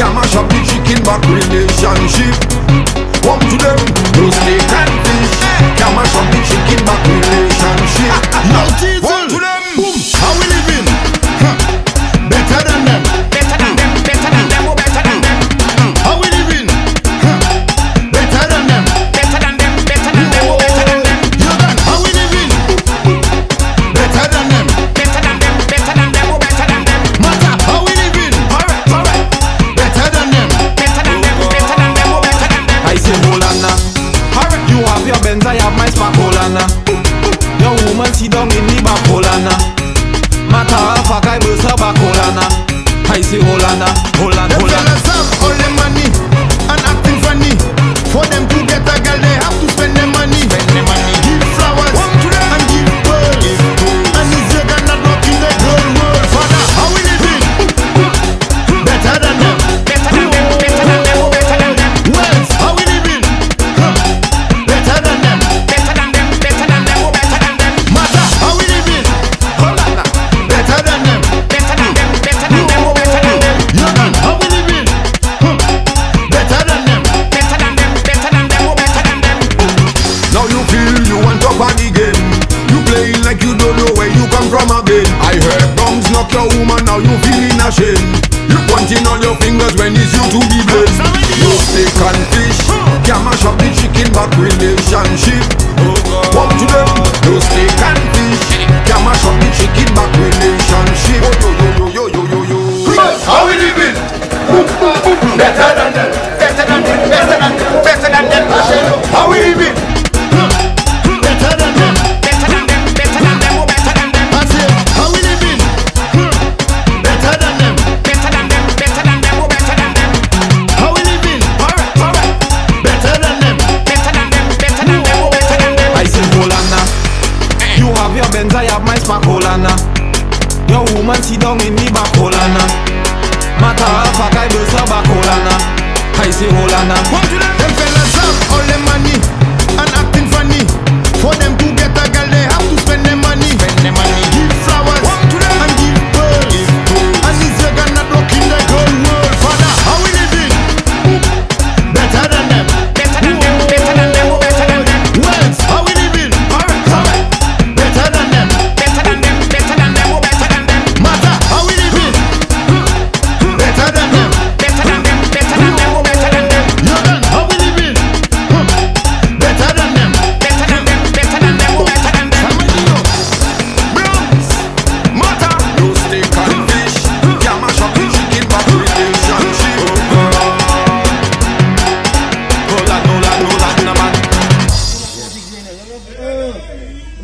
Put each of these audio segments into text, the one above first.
can mash up the chicken back relationship. Come to them, those they can friends, I have my spapolana. Your woman sit down in the bacolana. Matter of fact, I burst her bacolana. I say holana, holana, holana. feeling ashamed You pointing all your fingers when it's you to be blamed No steak and fish. Can mash up the chicken back relationship. I have my spacolana oh, Your woman sit down in the bacolana oh, Matter of fact I do some bacolana oh, I say holana Them fellas up? All them money And acting funny. For them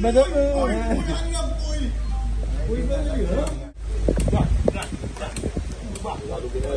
Madam. Oy, uyandım oy. Oy ben ya. Bak, bak, bak. Bak, lalu kita